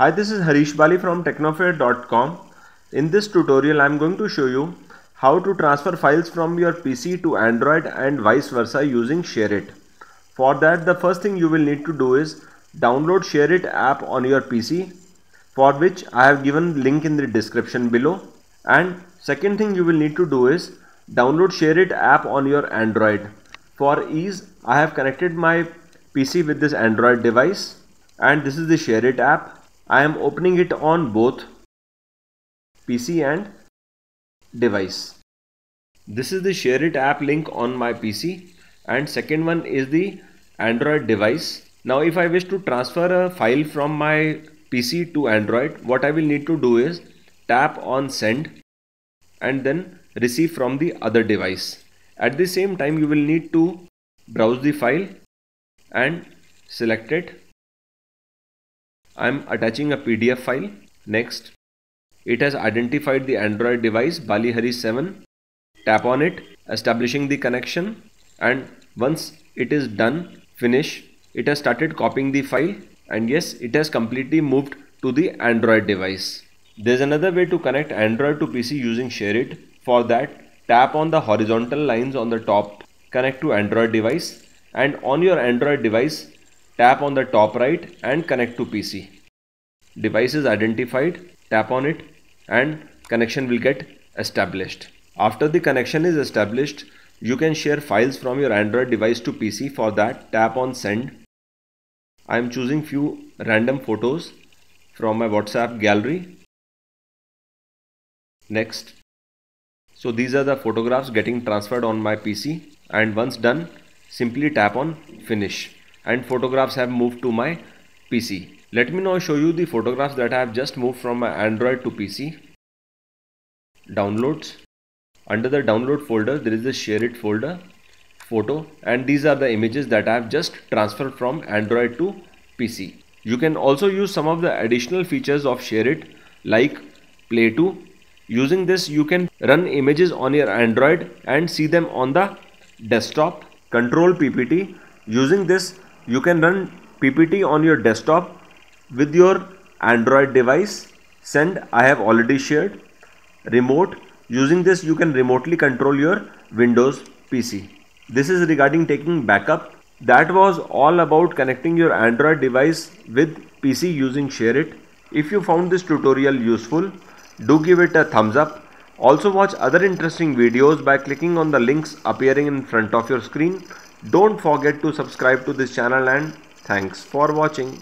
Hi, this is Harish Bali from technofare.com. In this tutorial, I am going to show you how to transfer files from your PC to Android and vice versa using ShareIt. For that, the first thing you will need to do is download ShareIt app on your PC for which I have given link in the description below. And second thing you will need to do is download ShareIt app on your Android. For ease, I have connected my PC with this Android device and this is the ShareIt app I am opening it on both PC and device. This is the ShareIt app link on my PC and second one is the Android device. Now if I wish to transfer a file from my PC to Android, what I will need to do is tap on send and then receive from the other device. At the same time you will need to browse the file and select it I'm attaching a PDF file. Next, it has identified the Android device Bali Hari 7. Tap on it, establishing the connection and once it is done, finish, it has started copying the file and yes, it has completely moved to the Android device. There's another way to connect Android to PC using ShareIt. For that, tap on the horizontal lines on the top, connect to Android device and on your Android device, Tap on the top right and connect to PC. Device is identified, tap on it and connection will get established. After the connection is established, you can share files from your Android device to PC. For that, tap on send. I am choosing few random photos from my WhatsApp gallery. Next. So these are the photographs getting transferred on my PC and once done, simply tap on finish and photographs have moved to my PC. Let me now show you the photographs that I have just moved from my Android to PC. Downloads. Under the download folder there is the ShareIt folder, photo and these are the images that I have just transferred from Android to PC. You can also use some of the additional features of ShareIt like Play to. Using this you can run images on your Android and see them on the desktop. Control PPT. Using this you can run PPT on your desktop with your Android device. Send I have already shared. Remote using this you can remotely control your Windows PC. This is regarding taking backup. That was all about connecting your Android device with PC using ShareIt. If you found this tutorial useful, do give it a thumbs up. Also watch other interesting videos by clicking on the links appearing in front of your screen. Don't forget to subscribe to this channel and thanks for watching.